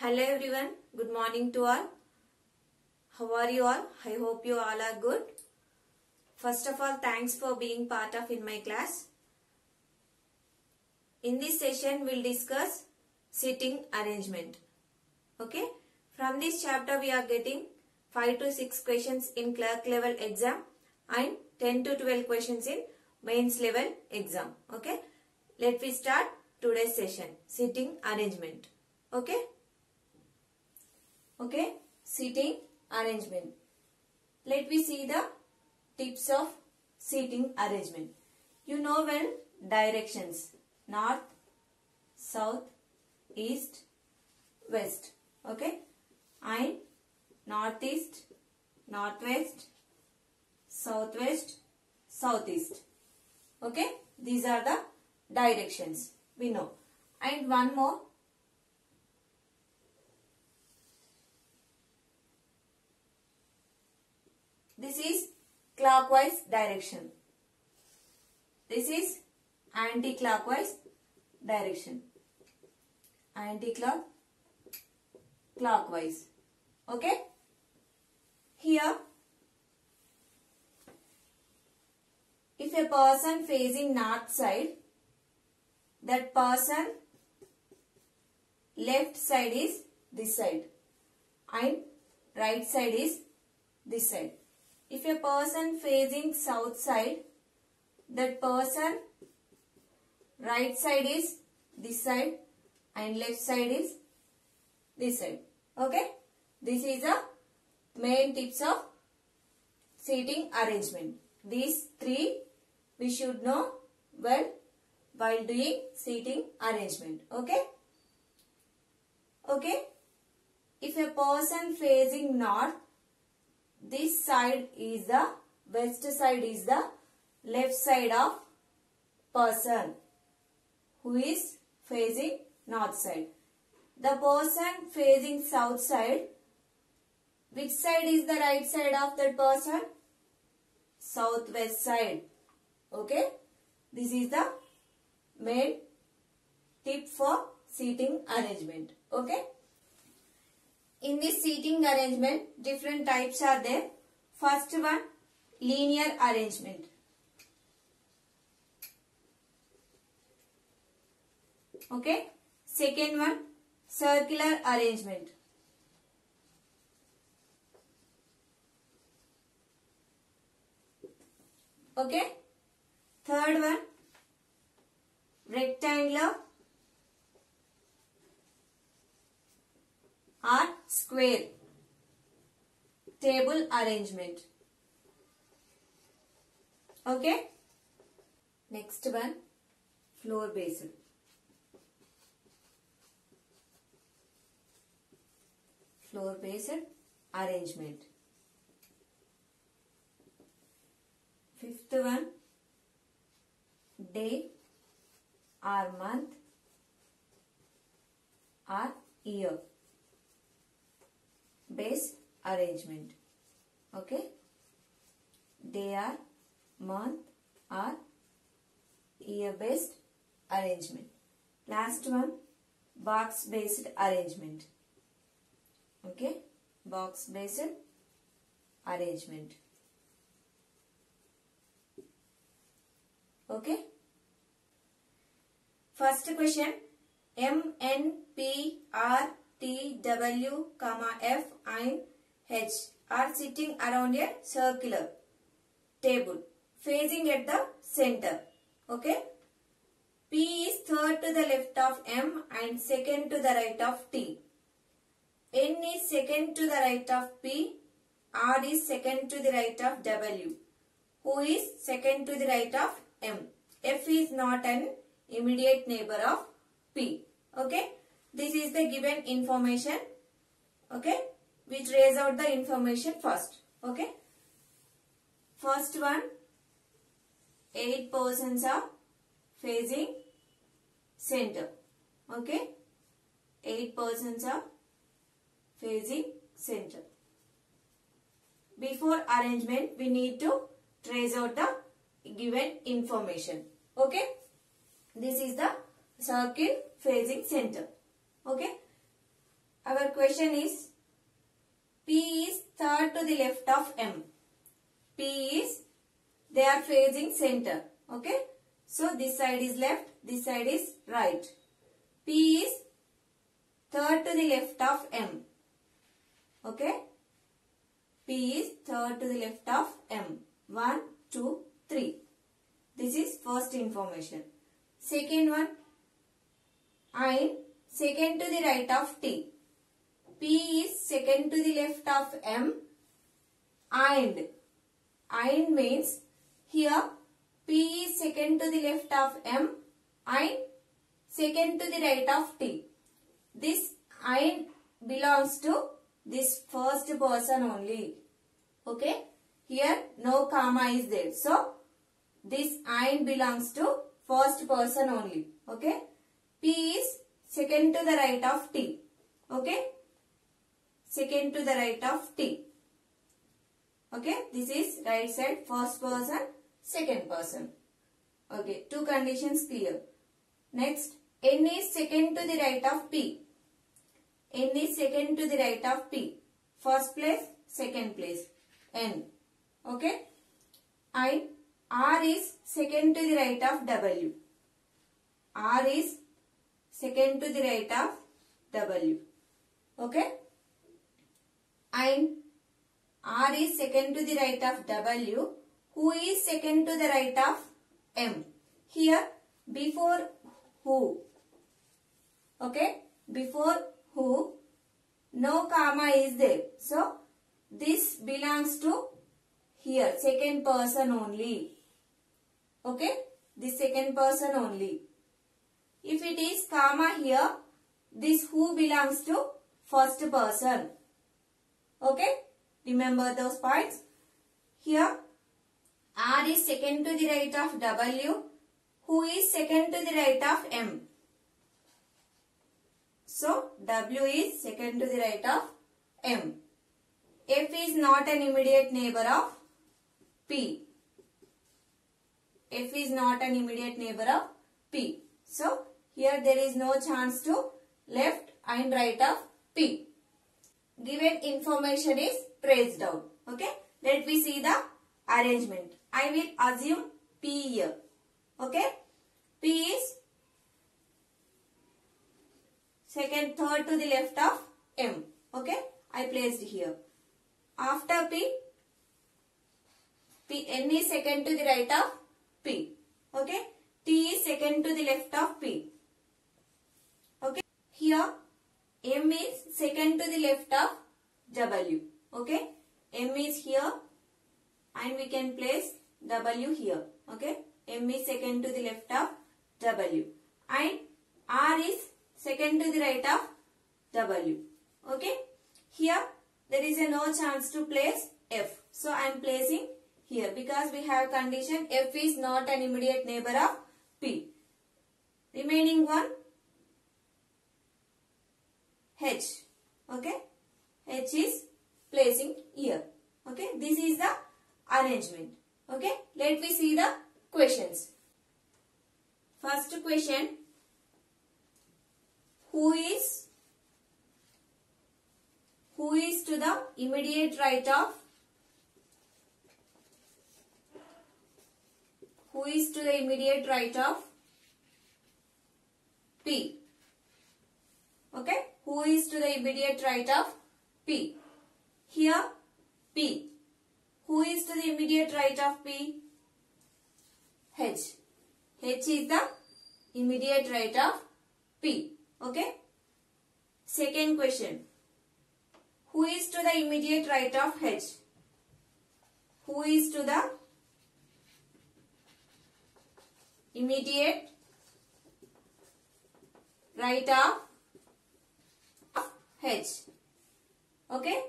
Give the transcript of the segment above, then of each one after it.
Hello everyone. Good morning to all. How are you all? I hope you all are good. First of all, thanks for being part of in my class. In this session, we'll discuss sitting arrangement. Okay. From this chapter, we are getting 5 to 6 questions in clerk level exam and 10 to 12 questions in mains level exam. Okay. Let me start today's session. Sitting arrangement. Okay. Okay. Seating arrangement. Let me see the tips of seating arrangement. You know well directions. North, south, east, west. Okay. And northeast, northwest, southwest, southeast. Okay. These are the directions. We know. And one more. This is clockwise direction. This is anti-clockwise direction. Anti-clock, clockwise. Okay? Here, if a person facing north side, that person left side is this side and right side is this side. If a person facing south side, that person right side is this side and left side is this side. Okay? This is the main tips of seating arrangement. These three we should know well while doing seating arrangement. Okay? Okay? If a person facing north, this side is the west side is the left side of person who is facing north side. The person facing south side, which side is the right side of that person? Southwest side. Okay. This is the main tip for seating arrangement. Okay. In this seating arrangement, different types are there. First one, linear arrangement. Okay. Second one, circular arrangement. Okay. Third one, rectangular or square table arrangement. Okay. Next one, floor based. Floor based arrangement. Fifth one, day or month or year based arrangement. Okay. Day or month or year based arrangement. Last one, box based arrangement. Okay. Box based arrangement. Okay. First question. M, N, P, R, T, W, comma F and H are sitting around a circular table facing at the center. Okay. P is third to the left of M and second to the right of T. N is second to the right of P. R is second to the right of W. Who is second to the right of M. F is not an immediate neighbor of P. Okay. This is the given information. Okay. We trace out the information first. Okay. First one. 8 persons are facing center. Okay. 8 persons are facing center. Before arrangement, we need to trace out the given information. Okay. This is the circle facing center. Okay. our question is P is third to the left of M. P is they are facing center. Okay. So this side is left, this side is right. P is third to the left of M. Okay. P is third to the left of M. 1, 2, 3. This is first information. Second one. I second to the right of T. P is second to the left of M and and means here P is second to the left of M and second to the right of T. This and belongs to this first person only. Okay. Here no comma is there. So this and belongs to first person only. Okay. P is second to the right of T. Okay. Second to the right of T. Okay. This is right side first person, second person. Okay. Two conditions clear. Next. N is second to the right of P. N is second to the right of P. First place, second place. N. Okay. And R is second to the right of W. R is second to the right of W. Okay. And R is second to the right of W. Who is second to the right of M? Here, before who? Okay. Before who, no comma is there. So, this belongs to here, second person only. Okay. The second person only. If it is comma here, this who belongs to first person. Okay. Remember those points. Here, R is second to the right of W. Who is second to the right of M? So, W is second to the right of M. F is not an immediate neighbor of P. F is not an immediate neighbor of P. So, here there is no chance to left and right of P. Given information is traced down. Okay. Let me see the arrangement. I will assume P here. Okay. P is second, third to the left of M. Okay. I placed here. After P, P, N is second to the right of P. Okay. T is second to the left of P. Here, M is second to the left of W. Okay. M is here and we can place W here. Okay. M is second to the left of W. And R is second to the right of W. Okay. Here there is a no chance to place F. So I am placing here because we have condition F is not an immediate neighbor of P. Remaining one H. Okay. H is placing here. Okay. This is the arrangement. Okay. Let me see the questions. First question. Who is who is to the immediate right of who is to the immediate right of P. Okay. Who is to the immediate right of P. Here P. Who is to the immediate right of P? H. H is the immediate right of P. Okay. Second question. Who is to the immediate right of H? Who is to the immediate right of H? Okay.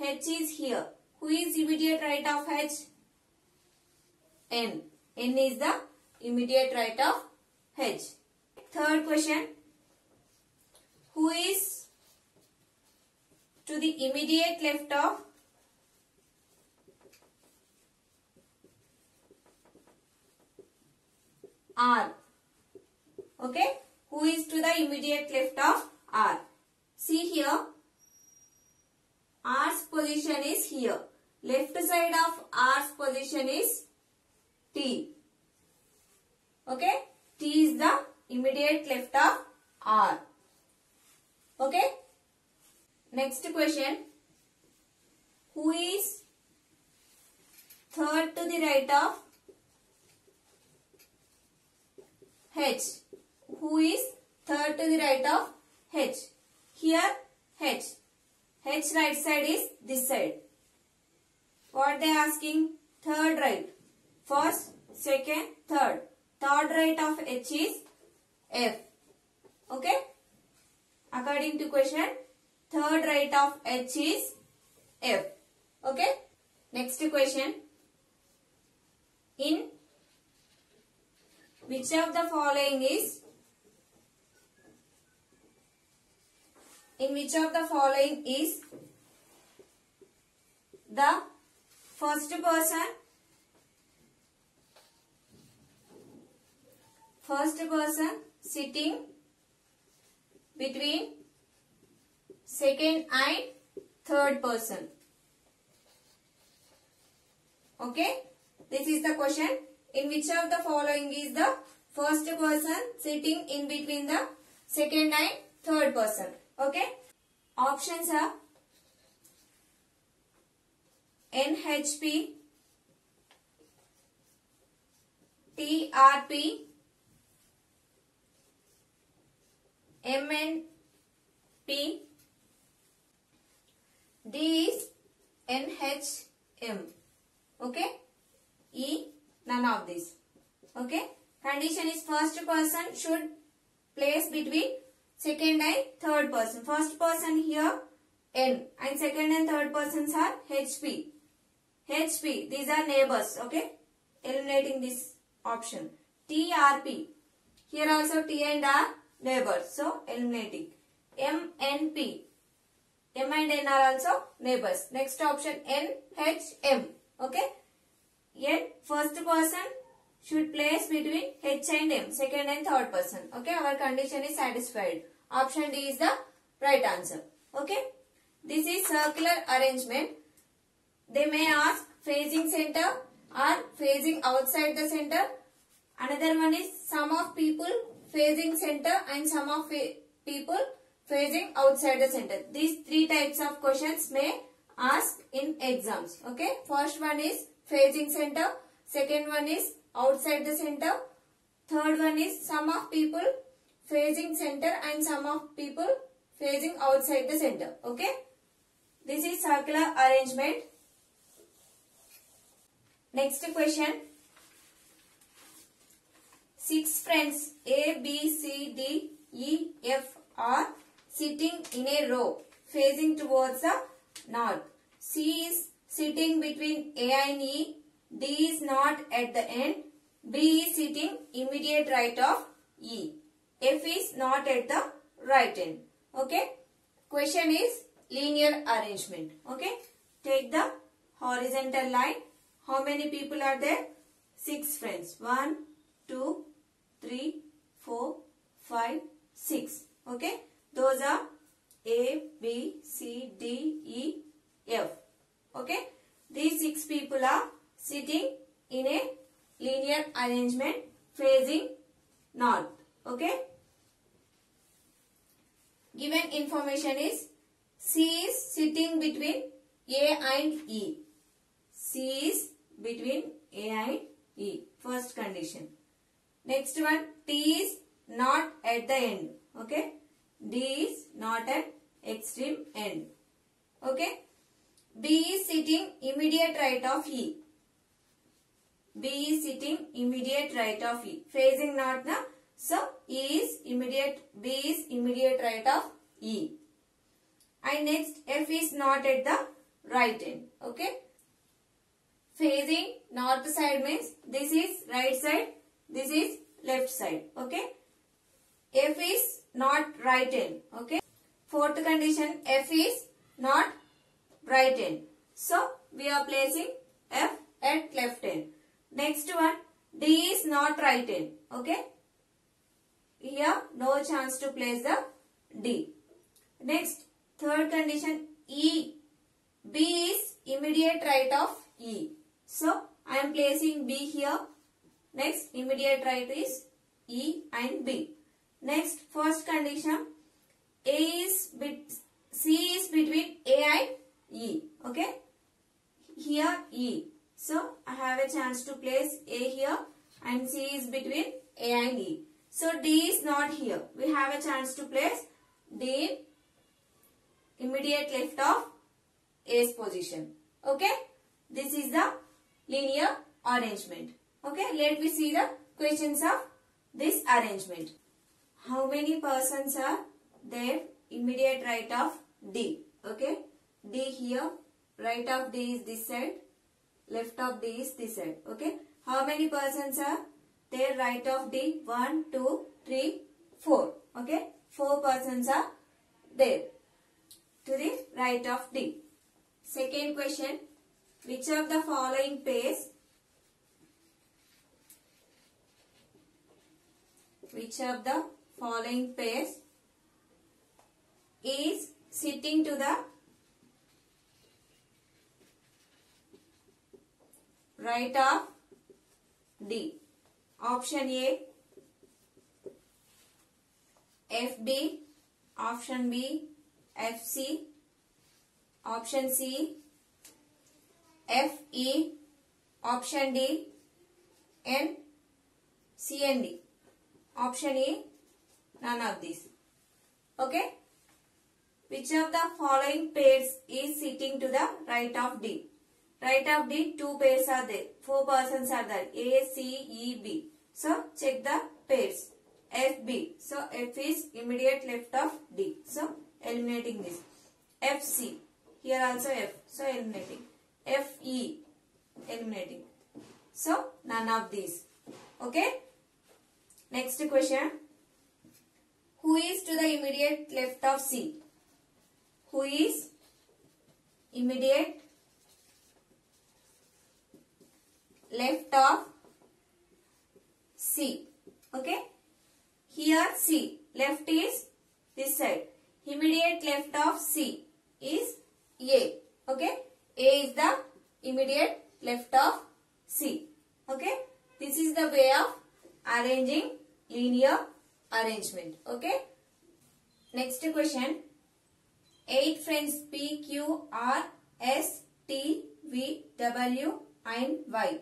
H is here. Who is immediate right of H? N. N is the immediate right of H. Third question. Who is to the immediate left of R? Okay. Who is to the immediate left of R? See here. R's position is here. Left side of R's position is T. Okay. T is the immediate left of R. Okay. Next question. Who is third to the right of H? Who is third to the right of H? Here H. H right side is this side. What they asking? Third right. First, second, third. Third right of H is F. Okay? According to question, third right of H is F. Okay? Next question. In which of the following is in which of the following is the first person? First person sitting between second and third person. Okay? This is the question. In which of the following is the first person sitting in between the second and third person okay? Options are NHP TRP MNP D is NHM okay? E none of these. Okay? Condition is first person should place between second and third person. First person here N. And second and third persons are HP HP these are neighbors okay? Eliminating this option. TRP here also T and R neighbors so eliminating. MNP M and N are also neighbors. Next option NHM okay? N first person should place between H and M, second and third person. Okay, our condition is satisfied. Option D is the right answer. Okay, this is circular arrangement. They may ask facing center or facing outside the center. Another one is sum of people facing center and sum of people facing outside the center. These three types of questions may ask in exams. Okay, first one is facing center. Second one is outside the center. Third one is sum of people facing center and sum of people facing outside the center. Okay. This is circular arrangement. Next question. Six friends A, B, C, D, E, F are sitting in a row facing towards the north. C is sitting between A and E. D is not at the end. B is sitting immediate right of E. F is not at the right end. Okay. Question is linear arrangement. Okay. Take the horizontal line. How many people are there? Six friends. One, two, three, four, five, six. Okay. Those are A, B, C, D, E, F. Okay. These six people are sitting in a linear arrangement facing north. Okay. Given information is C is sitting between A and E. C is between A and E. First condition. Next one T is not at the end. Okay. D is not at extreme end. Okay. B is sitting immediate right of E. B is sitting immediate right of E. Facing north na. So, E is immediate, B is immediate right of E. And next, F is not at the right end. Okay. Facing north side means this is right side, this is left side. Okay. F is not right end. Okay. Fourth condition, F is not right end. So, we are placing F at left end. Next one, D is not right end. Okay. Here, no chance to place the D. Next, third condition E. B is immediate right of E. So, I am placing B here. Next, immediate right is E and B. Next, first condition A is bit, C is between A and E. Okay. Here E. So, I have a chance to place A here and C is between A and E. So, D is not here. We have a chance to place D immediate left of A's position. Okay. This is the linear arrangement. Okay. Let me see the questions of this arrangement. How many persons are there immediate right of D? Okay. D here. Right of D is this side. Left of D is this side. Okay. How many persons are there right of D? 1, 2, 3, 4. Okay. 4 persons are there to the right of D. Second question. Which of the following pairs which of the following pairs is sitting to the right of D. Option A FB, option B FC, option C FE, option D and C and D. Option E, none of these. Okay. Which of the following pairs is sitting to the right of D? Right of D, two pairs are there. Four persons are there. A, C, E, B. So, check the pairs. F, B. So, F is immediate left of D. So, eliminating this. F, C. Here also F. So, eliminating. F, E. Eliminating. So, none of these. Okay. Next question. Who is to the immediate left of C? Who is immediate left of C. Okay. Here C. Left is this side. Immediate left of C is A. Okay. A is the immediate left of C. Okay. This is the way of arranging linear arrangement. Okay. Next question. 8 friends P, Q, R, S, T, V, W and Y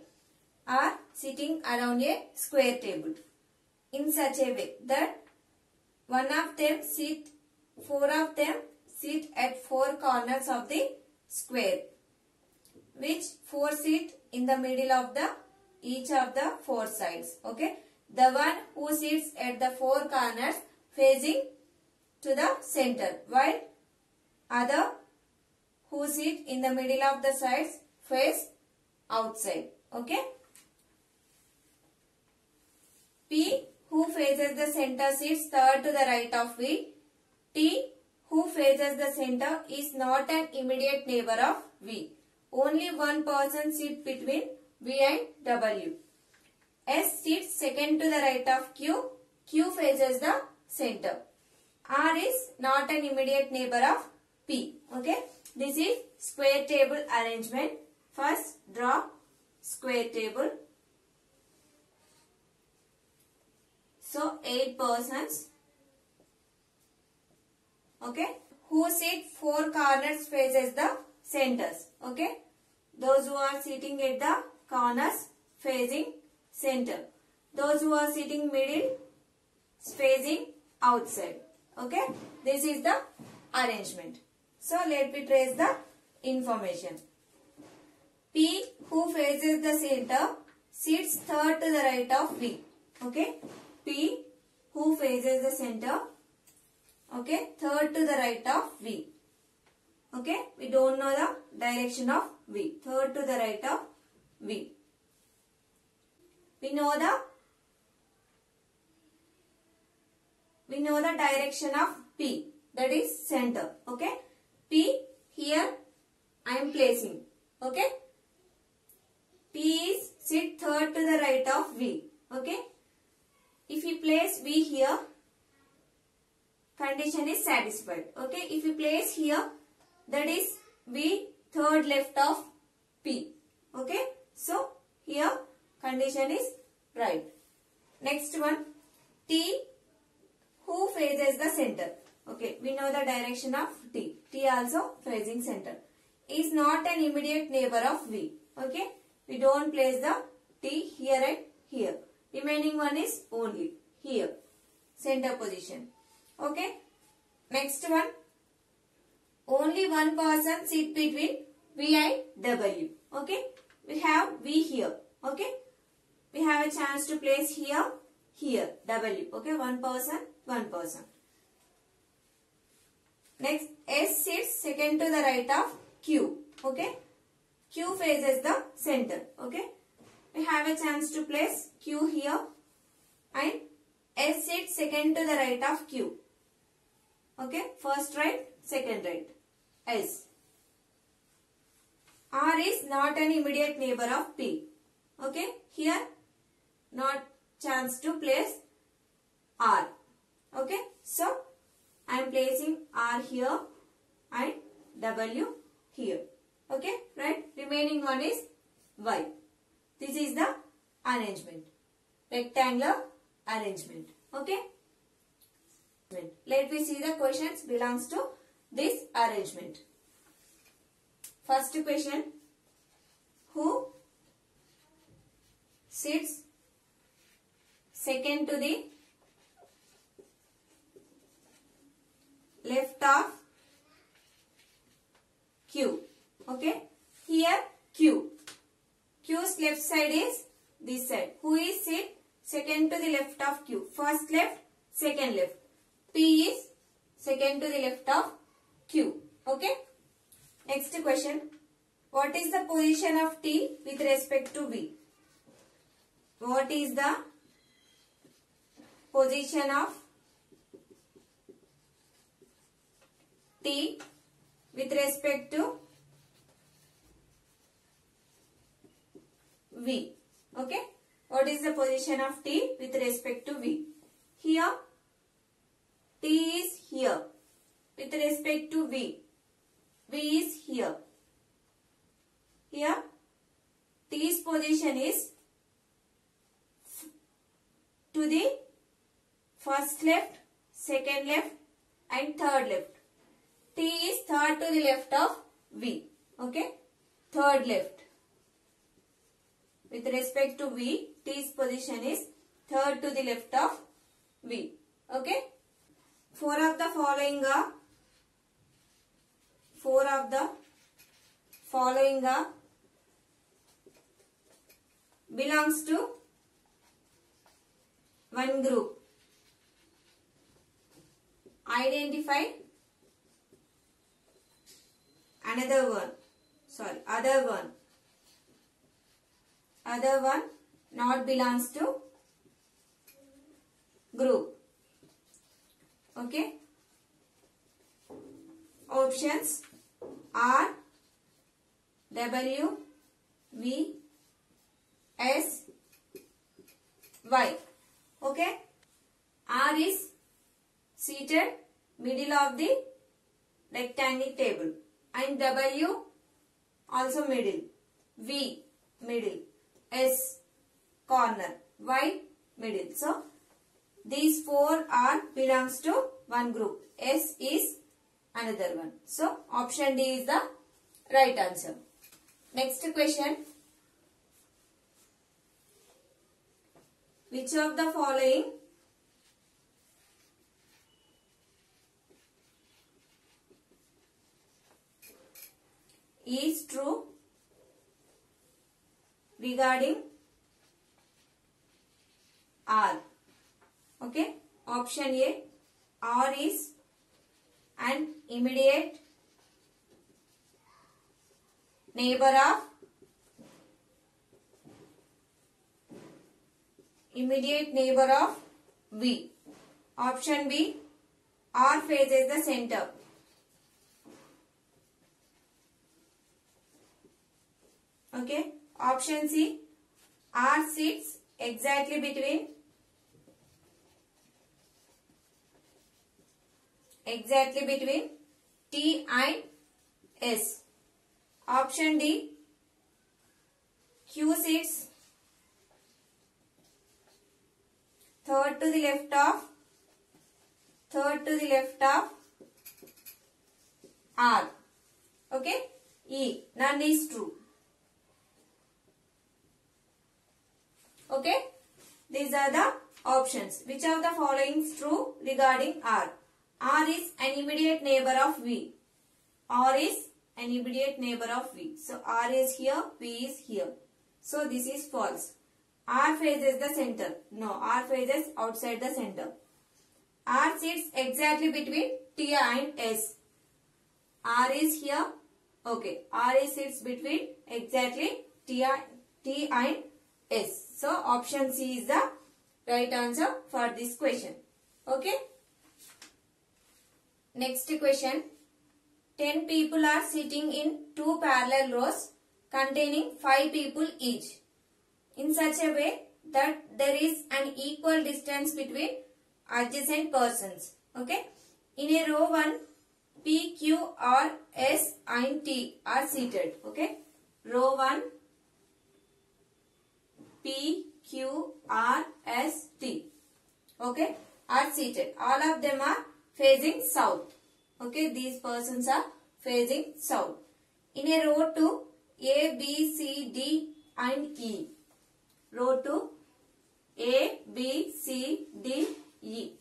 are sitting around a square table in such a way that one of them sit, four of them sit at four corners of the square which four sit in the middle of the each of the four sides. Okay. The one who sits at the four corners facing to the center while other who sit in the middle of the sides face outside. Okay. P who faces the center sits third to the right of V. T who faces the center is not an immediate neighbor of V. Only one person sits between V and W. S sits second to the right of Q. Q faces the center. R is not an immediate neighbor of P. Okay. This is square table arrangement. First draw square table. So 8 persons. Okay. Who sit 4 corners faces the centers. Okay. Those who are sitting at the corners facing center. Those who are sitting middle facing outside. Okay. This is the arrangement. So let me trace the information. P who faces the center sits third to the right of V. Okay. P who faces the center. Okay. Third to the right of V. Okay. We don't know the direction of V. Third to the right of V. We know the we know the direction of P that is center. Okay. P here I am placing. Okay. P is sit third to the right of V. Okay. If we place V here, condition is satisfied. Okay, if we place here, that is V third left of P. Okay, so here condition is right. Next one, T who faces the center. Okay, we know the direction of T. T also facing center. Is not an immediate neighbor of V. Okay, we don't place the T here and here. Remaining one is only here. Center position. Okay. Next one. Only one person sit between V and W. Okay. We have V here. Okay. We have a chance to place here, here, W. Okay. One person, one person. Next, S sits second to the right of Q. Okay. Q faces the center. Okay. We have a chance to place Q here and S sits second to the right of Q. Okay. First right, second right. S. R is not an immediate neighbor of P. Okay. Here, not chance to place R. Okay. So, I am placing R here and W here. Okay. Right. Remaining one is Y. This is the arrangement. Rectangular arrangement. Okay. Let me see the questions belongs to this arrangement. First question. Who sits second to the left of Q. Okay. Here Q. Q's left side is this side. Who is sit second to the left of Q? First left, second left. P is second to the left of Q. Okay. Next question. What is the position of T with respect to V? What is the position of T with respect to V. Okay. What is the position of T with respect to V? Here, T is here with respect to V. V is here. Here, T's position is to the first left, second left and third left. T is third to the left of V. Okay. Third left. With respect to V, T's position is third to the left of V. Okay. Four of the following are four of the following are belongs to one group. Identify another one. Sorry, other one. Other one not belongs to group. Okay. Options R, W, V, S, Y. Okay. R is seated middle of the rectangle table and W also middle. V middle. S corner. Y middle. So these four are belongs to one group. S is another one. So option D is the right answer. Next question. Which of the following is true regarding R. Okay. Option A. R is an immediate neighbor of immediate neighbor of V. Option B. R faces the center. Okay. Option C. R sits exactly between exactly between T and S. Option D. Q sits third to the left of third to the left of R. Okay. E. None is true. Okay. These are the options. Which of the following is true regarding R? R is an immediate neighbor of V. R is an immediate neighbor of V. So R is here, V is here. So this is false. R faces the center. No, R faces outside the center. R sits exactly between T and S. R is here. Okay. R is sits between exactly T T and S. So option C is the right answer for this question. Okay. Next question. 10 people are sitting in two parallel rows containing 5 people each in such a way that there is an equal distance between adjacent persons. Okay. In a row 1, P, Q, R, S and T are seated. Okay. Row 1, P, Q, R, S, T. Okay. Are seated. All of them are facing south. Okay. These persons are facing south. In a row 2, A, B, C, D and E. Row 2, A, B, C, D, E.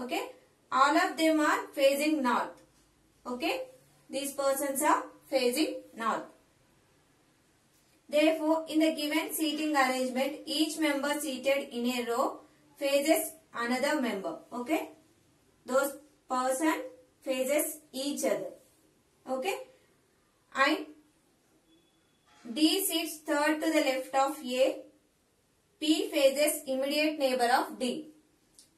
Okay. All of them are facing north. Okay. These persons are facing north. Therefore, in the given seating arrangement, each member seated in a row faces another member. Okay. Those person faces each other. Okay. And D sits third to the left of A. P faces immediate neighbor of D.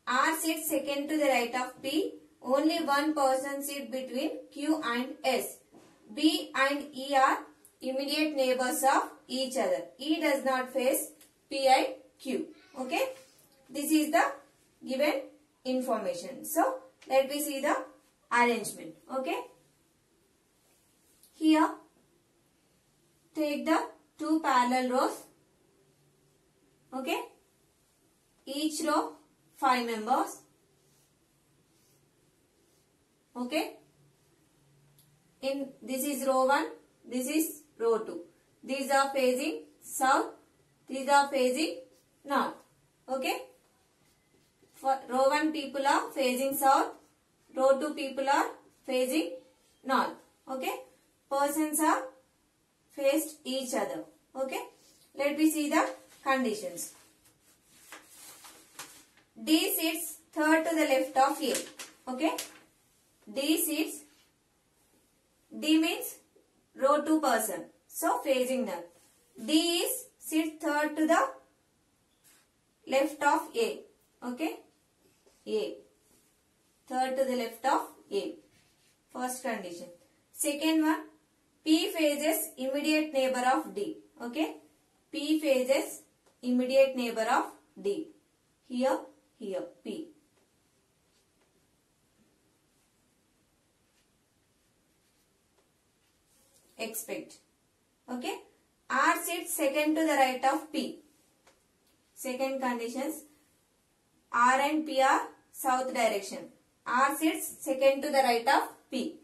R sits second to the right of P. Only one person sits between Q and S. B and E are immediate neighbors of each other. E does not face P and Q. Okay. This is the given information. So, let me see the arrangement. Okay. Here, take the two parallel rows. Okay. Each row, five members. Okay. In this is row 1, this is row 2. These are facing south, these are facing north. Okay. For row 1 people are facing south, row 2 people are facing north. Okay. Persons are faced each other. Okay. Let me see the conditions. D sits third to the left of A. Okay. D sits, D means row 2 person. So facing them. D is sit third to the left of A. Okay. A. Third to the left of A. First condition. Second one. P faces immediate neighbor of D. Okay. P faces immediate neighbor of D. Here, here, P. Expect. Okay. R sits second to the right of P. Second conditions. R and P are south direction. R sits second to the right of P.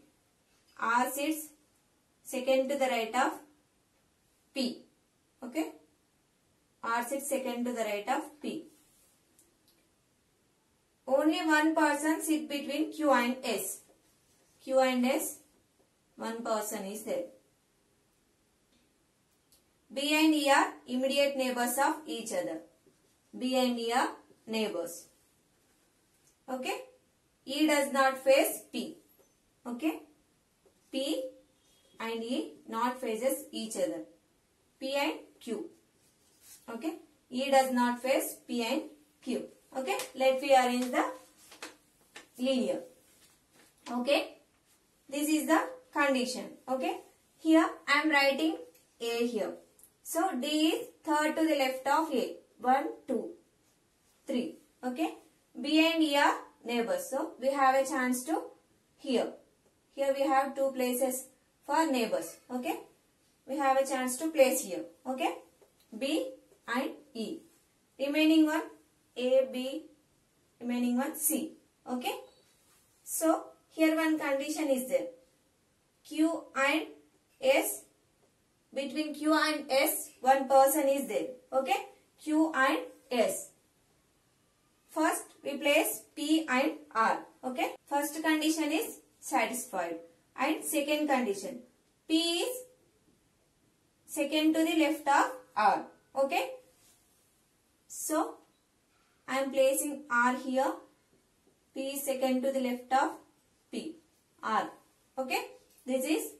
R sits second to the right of P. Okay. R sits second to the right of P. Only one person sit between Q and S. Q and S, one person is there. B and E are immediate neighbors of each other. B and E are neighbors. Okay. E does not face P. Okay. P and E not faces each other. P and Q. Okay. E does not face P and Q. Okay. Let me arrange the linear. Okay. This is the condition. Okay. Here I am writing A here. So D is third to the left of A. 1, 2, 3. Okay. B and E are neighbors. So we have a chance to here. Here we have two places for neighbors. Okay. We have a chance to place here. Okay. B and E. Remaining one A, B, remaining one C. Okay. So here one condition is there. Q and S between Q and S one person is there. Okay. Q and S. First we place P and R. Okay. First condition is satisfied. And second condition. P is second to the left of R. Okay. So I am placing R here. P is second to the left of P. R. Okay. This is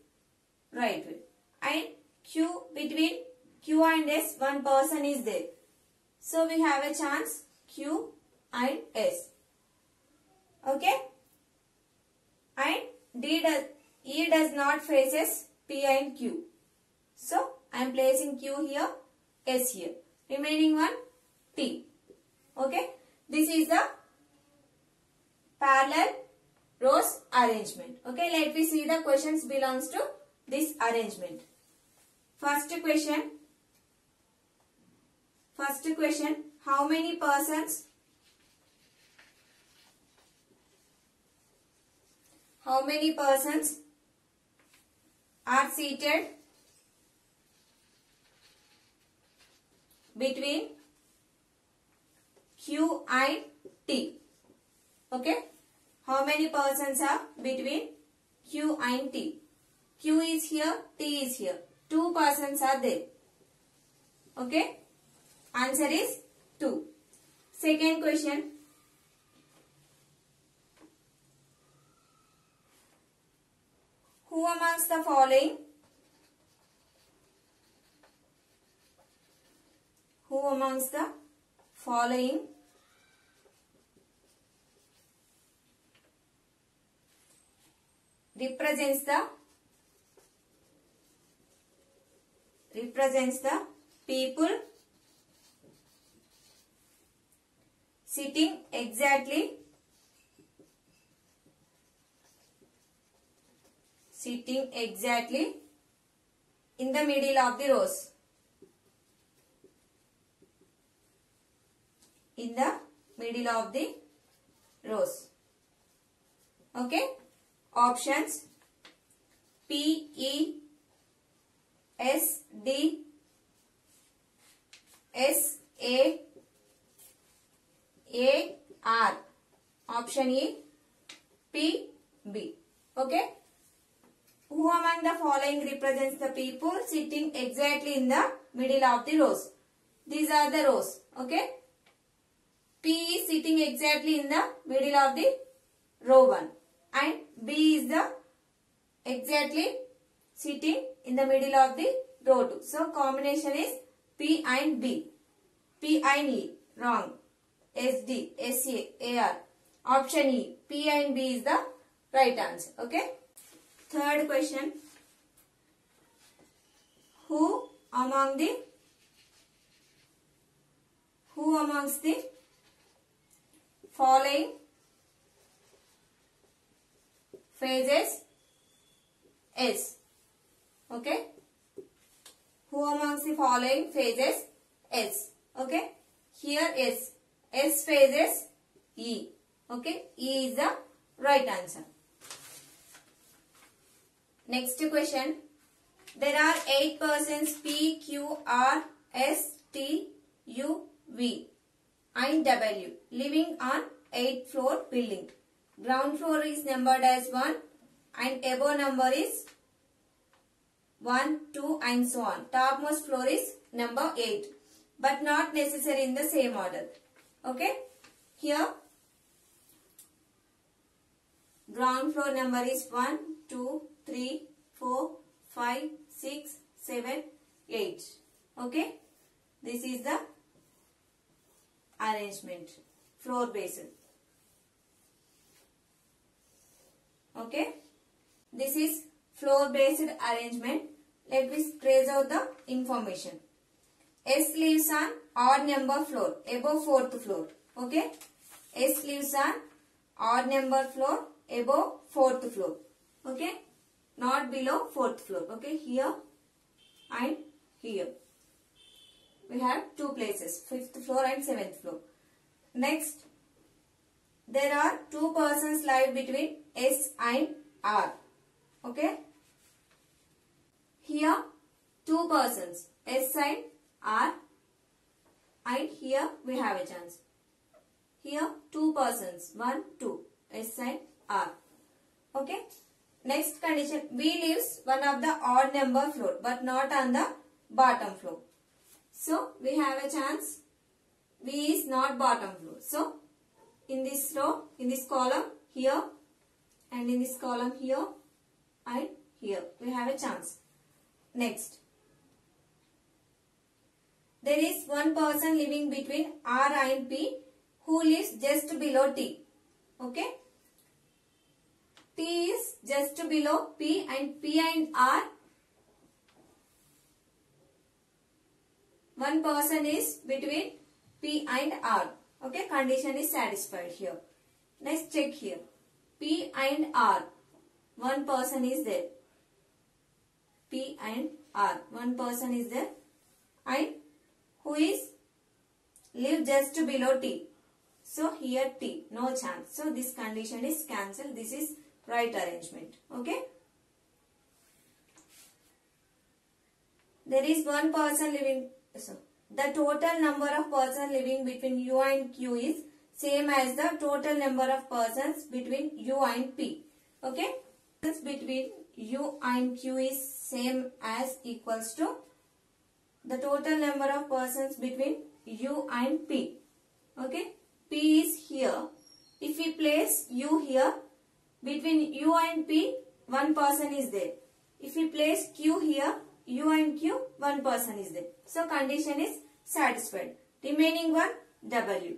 right way. And Q between Q and S one person is there. So we have a chance Q and S. Okay. And D does, E does not faces P and Q. So I am placing Q here, S here. Remaining one T. Okay. This is the parallel rows arrangement. Okay. Let me see the questions belongs to this arrangement. First question. First question. How many persons how many persons are seated between Q and T. Okay. How many persons are between Q and T? Q is here, T is here. Two persons are there. Okay. Answer is 2. Second question. Who amongst the following who amongst the following represents the represents the people sitting exactly sitting exactly in the middle of the rows. In the middle of the rows. Okay? Options p e S D S A R option E P B okay who among the following represents the people sitting exactly in the middle of the rows these are the rows okay P is sitting exactly in the middle of the row one and B is the exactly sitting in the middle of the row 2 so combination is p and b. P and e wrong. S d s a a r. Option e p and b is the right answer okay? Third question. Who among the who amongst the following phases is okay? Who amongst the following phases is okay? Here is s phases e. Okay? E is the right answer. Next question. There are 8 persons P, Q, R, S, T, U, V and W living on 8th floor building. Ground floor is numbered as 1 and above number is 1, 2 and so on. Topmost floor is number 8 but not necessary in the same order. Okay. Here ground floor number is 1, 2, 3, 4, 5, 6, 7, 8. Okay. This is the arrangement. Floor based. Okay. This is floor based arrangement. Let me trace out the information. S lives on odd number floor above fourth floor. Okay. S lives on odd number floor above fourth floor. Okay. Not below fourth floor. Okay. Here and here. We have two places. Fifth floor and seventh floor. Next. There are two persons live between S and R. Okay. Here two persons S and R and here we have a chance. Here two persons 1, 2 S and R. Okay. Next condition B leaves one of the odd number floor but not on the bottom floor. So we have a chance B is not bottom floor. So in this row, in this column here and in this column here and here we have a chance. Next. There is one person living between R and P who lives just below T. Okay. T is just below P and P and R. One person is between P and R. Okay, condition is satisfied here. Next check here. P and R. One person is there. P and R. One person is there. And who is live just below T. So here T. No chance. So this condition is cancelled. This is right arrangement. Okay. There is one person living. So the total number of persons living between U and Q is same as the total number of persons between U and P. Okay. Between U and Q is same as equals to the total number of persons between U and P. Okay. P is here. If we place U here, between U and P, one person is there. If we place Q here, U and Q, one person is there. So condition is satisfied. Remaining one, W.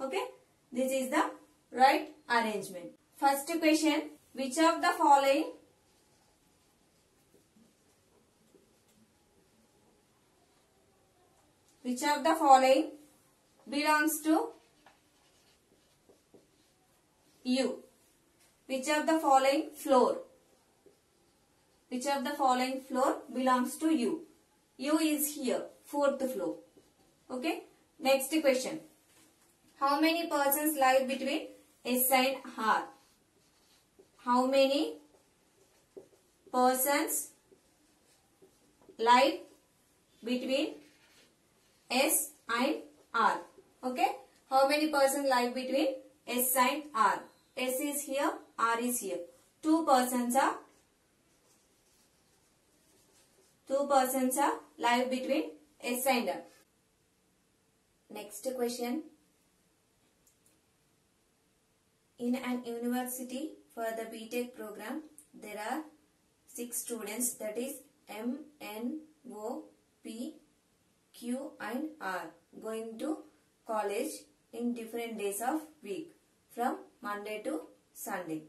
Okay. This is the right arrangement. First question, which of the following which of the following belongs to U? Which of the following floor? Which of the following floor belongs to U? U is here, fourth floor. Okay. Next question. How many persons live between S and R? How many persons live between S and R? Okay. How many persons live between S and R? S is here, R is here. Two persons are two persons are live between S and R. Next question. In an university for the BTech program, there are six students that is M, N, O, P, Q and R going to college in different days of week from Monday to Sunday.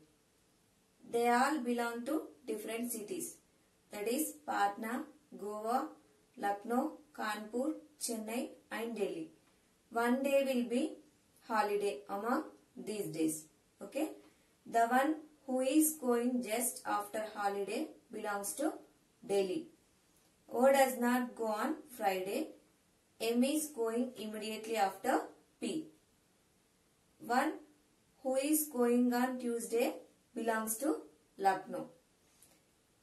They all belong to different cities that is Patna, Goa, Lucknow, Kanpur, Chennai and Delhi. One day will be holiday among these days. Okay. The one who is going just after holiday belongs to Delhi. O does not go on Friday. M is going immediately after P. One who is going on Tuesday belongs to Lucknow.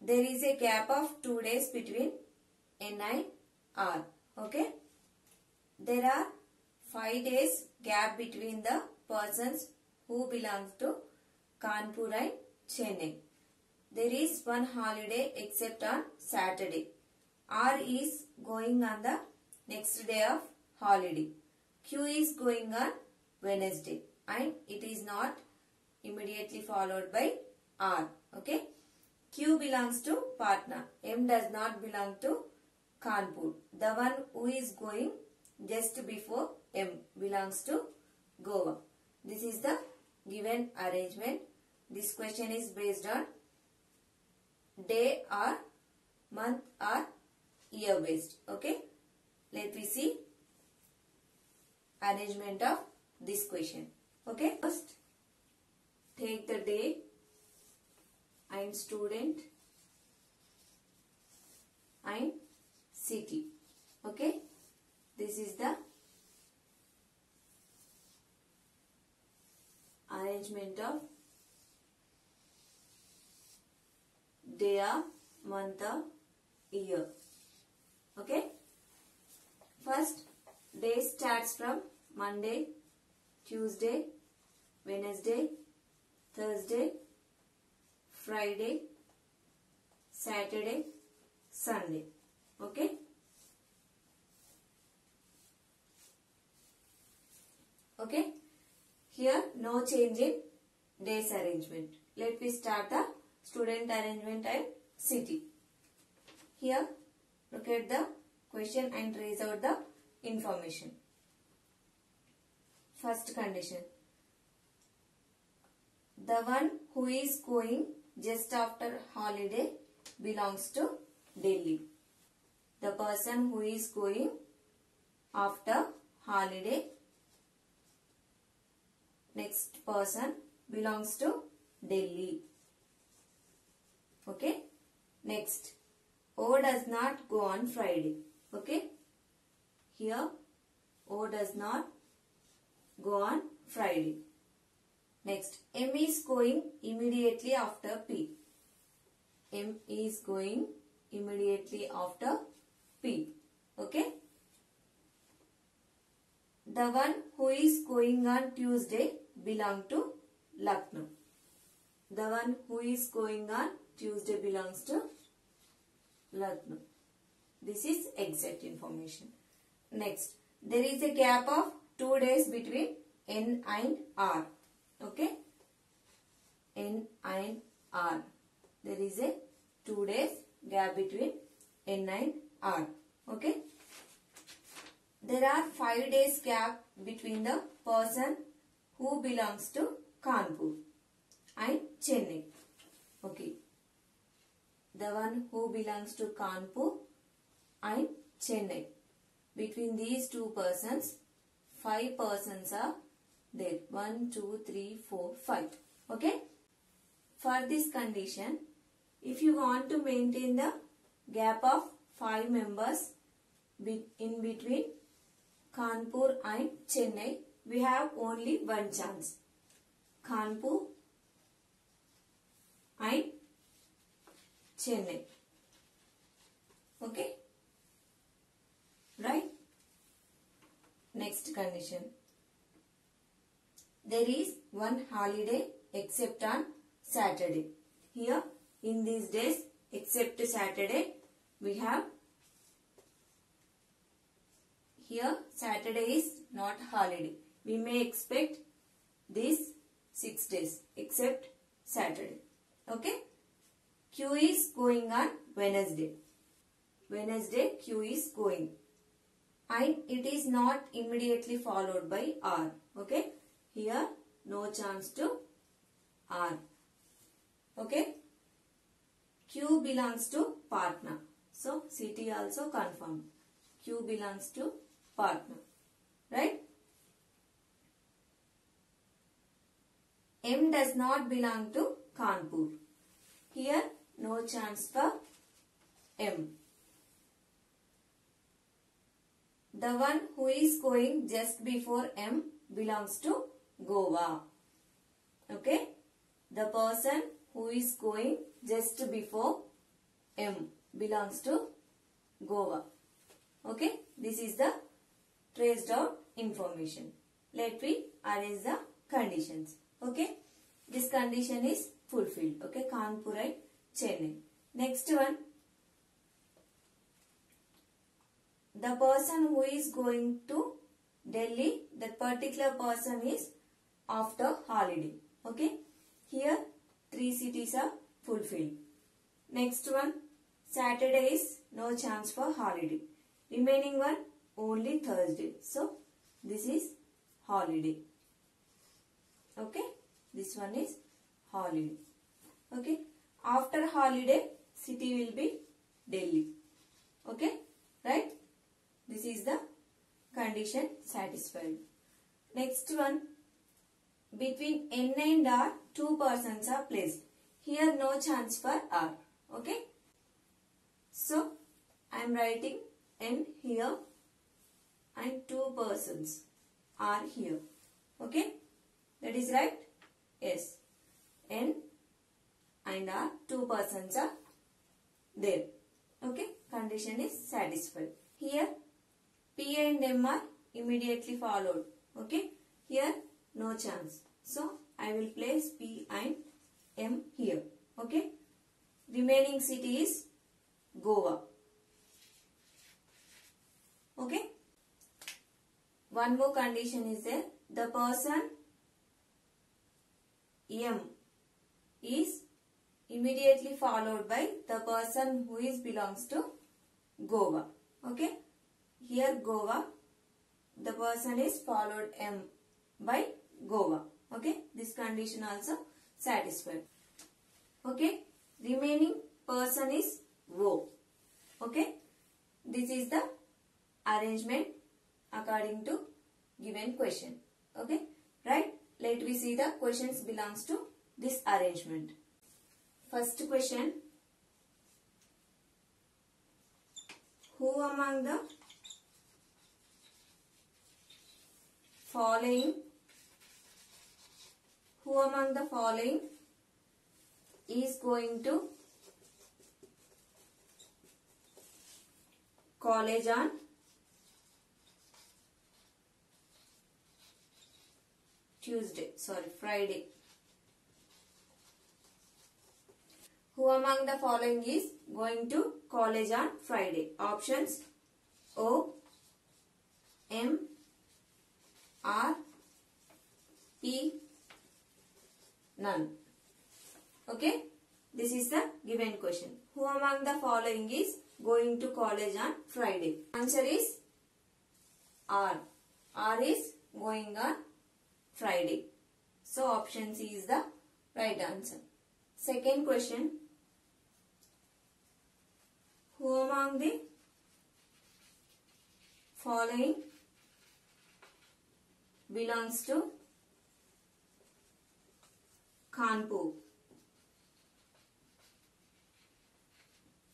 There is a gap of two days between N and R. Okay. There are five days gap between the persons who belong to Kanpur and Chennai. There is one holiday except on Saturday. R is going on the next day of holiday. Q is going on Wednesday and it is not immediately followed by R. Okay. Q belongs to Patna. M does not belong to Kanpur. The one who is going just before M belongs to Goa. This is the given arrangement. This question is based on day or month or year based. Okay. Let me see arrangement of this question. Okay. First, take the day I'm student I'm city. Okay. This is the arrangement of day of month of year. Okay. First day starts from Monday, Tuesday, Wednesday, Thursday, Friday, Saturday, Sunday. Okay. Okay. Here no change in days arrangement. Let me start the student arrangement and city. Here look at the question and trace out the information. First condition. The one who is going just after holiday belongs to Delhi. The person who is going after holiday next person belongs to Delhi. Okay. Next. O does not go on Friday. Okay. Here O does not go on Friday. Next. M is going immediately after P. M is going immediately after P. Okay. The one who is going on Tuesday belong to Lucknow. The one who is going on Tuesday belongs to Lucknow. This is exact information. Next, there is a gap of 2 days between N and R. Okay? N and R. There is a 2 days gap between N and R. Okay? There are 5 days gap between the person who belongs to Kanpur and Chennai. Okay. The one who belongs to Kanpur and Chennai. Between these two persons, five persons are there. One, two, three, four, five. Okay. For this condition, if you want to maintain the gap of five members in between Kanpur and Chennai, we have only one chance. Kanpur and Chennai. Okay? Right? Next condition. There is one holiday except on Saturday. Here, in these days, except Saturday, we have here Saturday is not holiday. We may expect these 6 days except Saturday. Okay. Q is going on Wednesday. Wednesday Q is going. And it is not immediately followed by R. Okay. Here no chance to R. Okay. Q belongs to Patna. So CT also confirmed. Q belongs to Patna. Right? M does not belong to Kanpur. Here no chance for M. The one who is going just before M belongs to Goa. Okay. The person who is going just before M belongs to Goa. Okay. This is the traced out information. Let me arrange the conditions. Okay. This condition is fulfilled. Okay. Kanpur and Chennai. Next one. The person who is going to Delhi, that particular person is after holiday. Okay. Here three cities are fulfilled. Next one. Saturday is no chance for holiday. Remaining one only Thursday. So this is holiday. Okay. This one is holiday. Okay. After holiday, city will be Delhi. Okay. Right. This is the condition satisfied. Next one. Between N and R, two persons are placed. Here no chance for R. Okay. So I am writing N here and two persons are here. Okay. That is right? Yes. N and R two persons are there. Okay. Condition is satisfied. Here P and M are immediately followed. Okay. Here no chance. So I will place P and M here. Okay. Remaining city is Goa. Okay. One more condition is there. The person M is immediately followed by the person who is belongs to Goa. Okay. Here Goa, the person is followed M by Goa. Okay. This condition also satisfied. Okay. Remaining person is O. Okay. This is the arrangement according to given question. Okay. Right. Let we see the questions belongs to this arrangement. First question. Who among the following who among the following is going to college on Tuesday, sorry, Friday. Who among the following is going to college on Friday? Options O, M, R, P, none. Okay. This is the given question. Who among the following is going to college on Friday? Answer is R. R is going on Friday. So option C is the right answer. Second question. Who among the following belongs to Kanpur?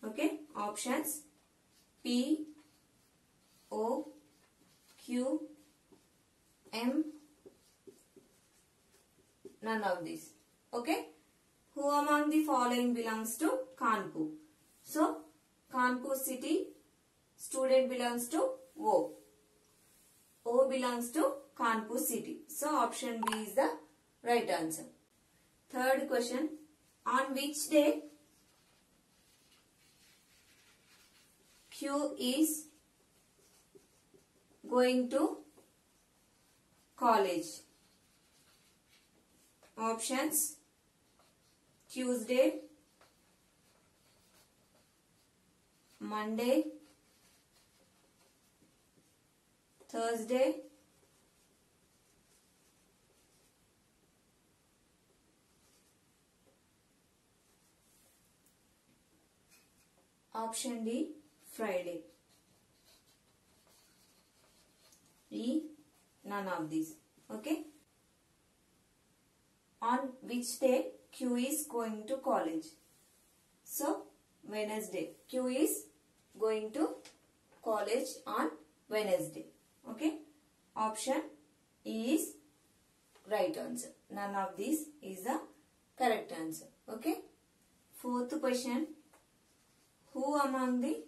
Okay, options P, O, Q, M, none of these. Okay, who among the following belongs to Kanpur? So, Kanpur city student belongs to O. O belongs to Kanpur city. So, option B is the right answer. Third question, on which day Q is going to college. Options Tuesday, Monday, Thursday, option D Friday. E none of these. Okay. On which day Q is going to college? So Wednesday. Q is going to college on Wednesday. Okay. Option E is right answer. None of these is the correct answer. Okay. Fourth question. Who among the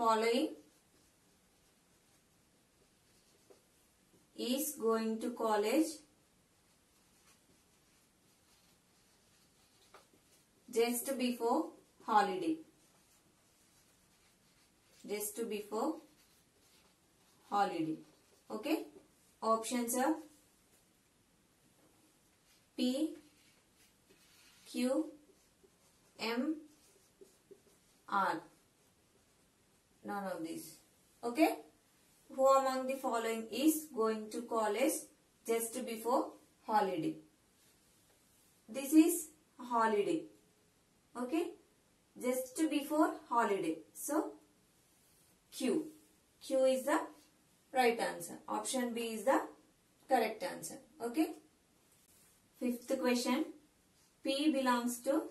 following is going to college. Just before holiday. Just before holiday. Okay? Options are p q m r none of these. Okay? Who among the following is going to college just before holiday? This is holiday. Okay? Just before holiday. So q. Q is the right answer. Option b is the correct answer. Okay? Fifth question. P belongs to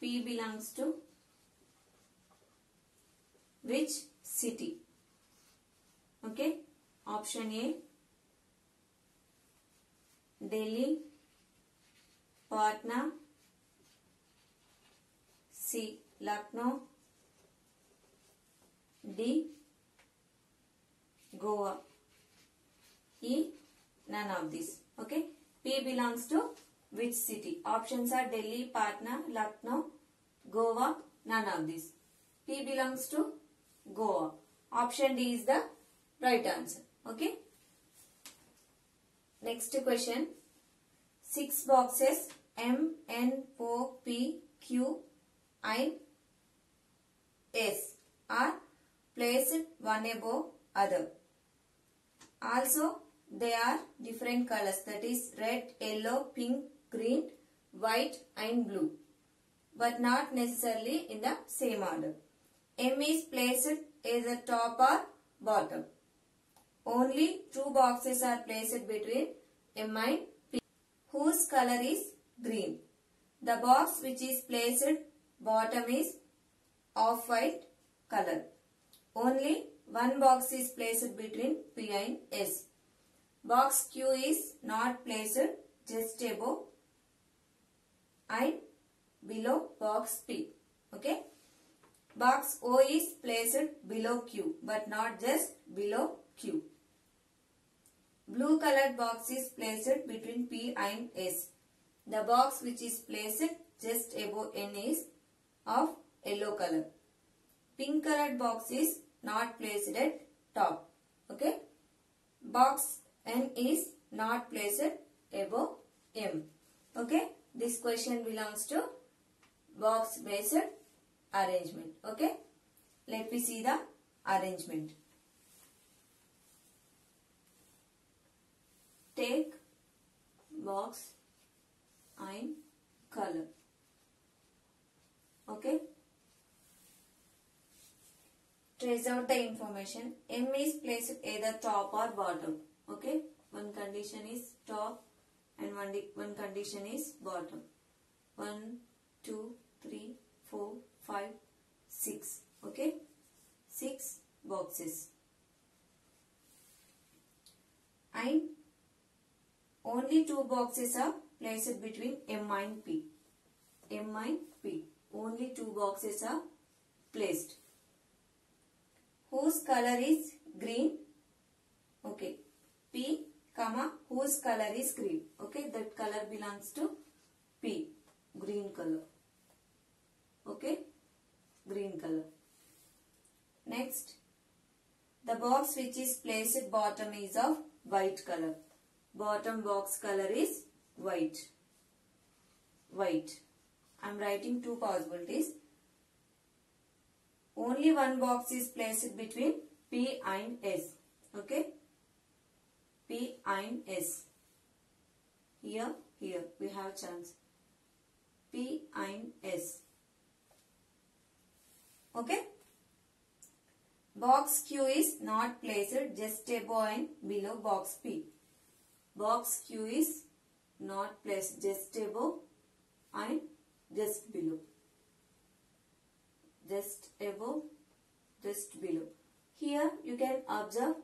P belongs to which city? Okay. Option A. Delhi, Patna, C. Lucknow, D. Goa. E. None of these. Okay. P belongs to which city? Options are Delhi, Patna, Lucknow, Goa. None of these. P belongs to Goa. Option D is the right answer. Okay. Next question. Six boxes M, N, O, P, Q, I, S are placed one above other. Also, they are different colors that is red, yellow, pink, green, white and blue but not necessarily in the same order. M is placed either top or bottom. Only two boxes are placed between M and P whose color is green. The box which is placed bottom is off-white color. Only one box is placed between P and S. Box Q is not placed just above and below box P. Okay. Box O is placed below Q but not just below Q. Blue colored box is placed between P and S. The box which is placed just above N is of yellow color. Pink colored box is not placed at top. Okay. Box N is not placed above M. Okay. This question belongs to box based arrangement. Okay. Let me see the arrangement. Take box and color. Okay. Trace out the information. M is placed either top or bottom. Okay. One condition is top and one, one condition is bottom. One, two, three, four, five, six. Okay. Six boxes. And only two boxes are placed between M and P. M and P. Only two boxes are placed. Whose color is green? Okay. P, comma, whose color is green? Okay. That color belongs to P. Green color. Okay. Green color. Next. The box which is placed bottom is of white color. Bottom box color is white. White. I am writing two possibilities. Only one box is placed between P and S. Okay. P and S. Here, here we have chance. P and S. Okay. Box Q is not placed just above and below box P. Box Q is not placed just above and just below. Just above, just below. Here you can observe,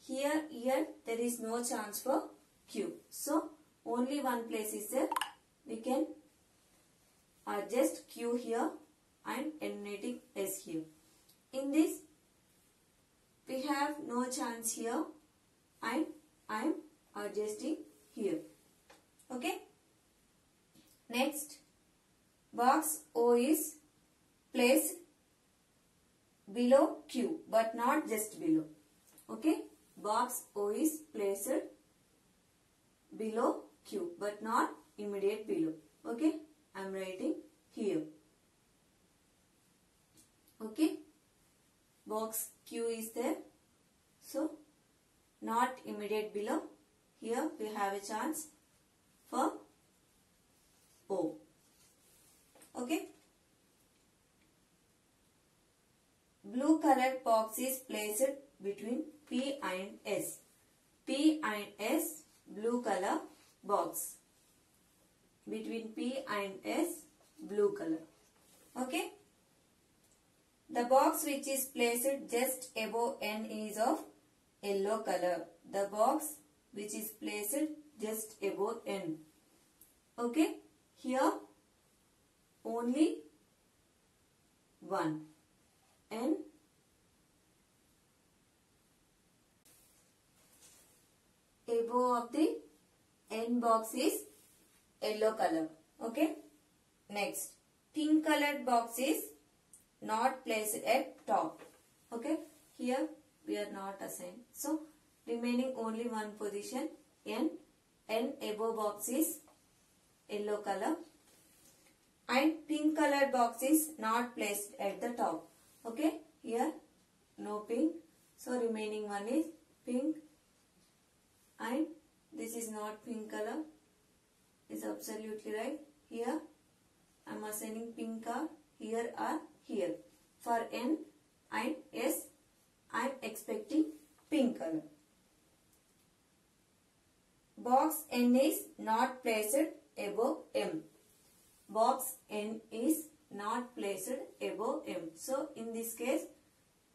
here, here there is no chance for Q. So, only one place is there. We can adjust Q here and S here. In this, we have no chance here and I am adjusting here. Okay. Next, box O is placed below Q but not just below. Okay. Box O is placed below Q but not immediate below. Okay. I am writing here. Okay. Box Q is there. So, not immediate below. Here we have a chance for O. Okay. Blue colored box is placed between P and S. P and S blue color box. Between P and S, blue color. Okay. The box which is placed just above N is of yellow color. The box which is placed just above N. Okay. Here only one. N above of the N box is yellow color. Okay. Next, pink colored box is not placed at top. Okay. Here we are not assigned. So, remaining only one position N. N above box is yellow color. And pink colored box is not placed at the top. Okay. Here no pink. So, remaining one is pink and this is not pink color is absolutely right here I am assigning pink are here or here for N and S I am expecting pink color box N is not placed above M box N is not placed above M so in this case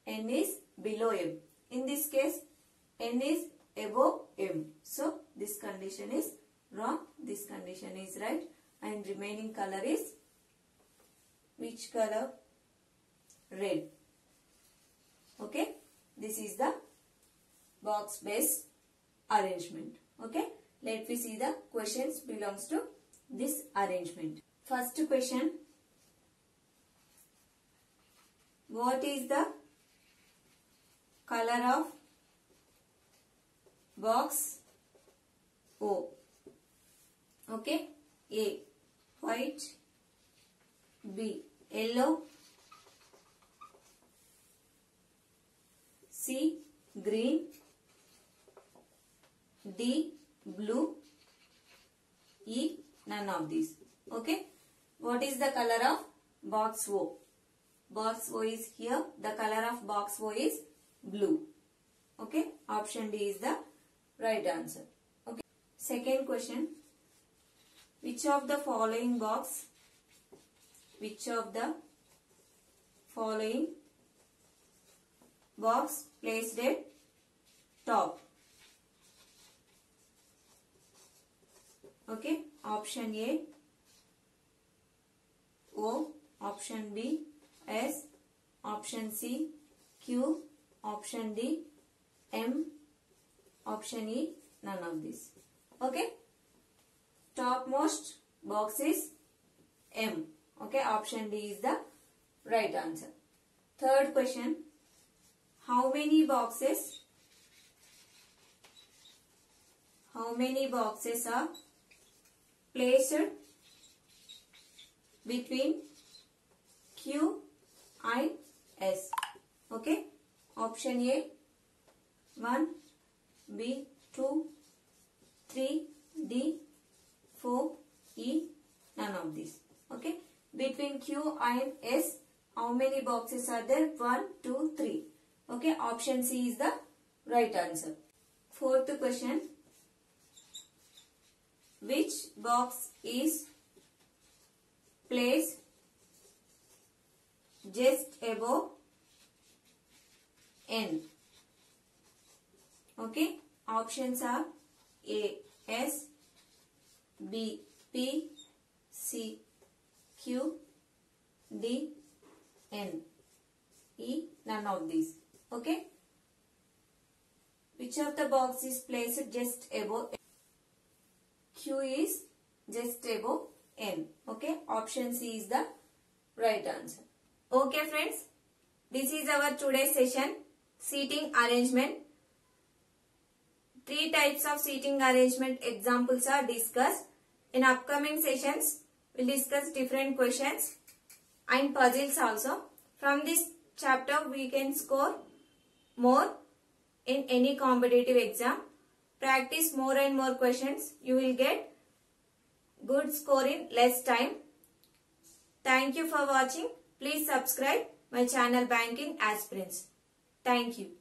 N is below M in this case N is above M. So, this condition is wrong. This condition is right. And remaining color is which color? Red. Okay. This is the box base arrangement. Okay. Let me see the questions belongs to this arrangement. First question. What is the color of box O. Okay. A. White. B. Yellow. C. Green. D. Blue. E. None of these. Okay. What is the color of box O? Box O is here. The color of box O is blue. Okay. Option D is the right answer. Okay. Second question. Which of the following box, which of the following box placed at top? Okay. Option A, O. Option B, S. Option C, Q. Option D, M option E none of this okay topmost box is M okay option D is the right answer third question how many boxes? How many boxes are placed between Q I S? okay. Option A 1 B 2 3 D 4 E none of these. Okay. Between Q and S how many boxes are there? 1 2 3 okay option C is the right answer fourth question which box is placed just above N Okay. Options are A. S. B. P. C. Q. D. N. E. None of these. Okay. Which of the box is placed just above Q is just above N. Okay. Option C is the right answer. Okay friends. This is our today's session. Seating arrangement. Three types of seating arrangement examples are discussed. In upcoming sessions, we'll discuss different questions and puzzles also. From this chapter, we can score more in any competitive exam. Practice more and more questions. You will get good score in less time. Thank you for watching. Please subscribe my channel Banking Aspirants. Thank you.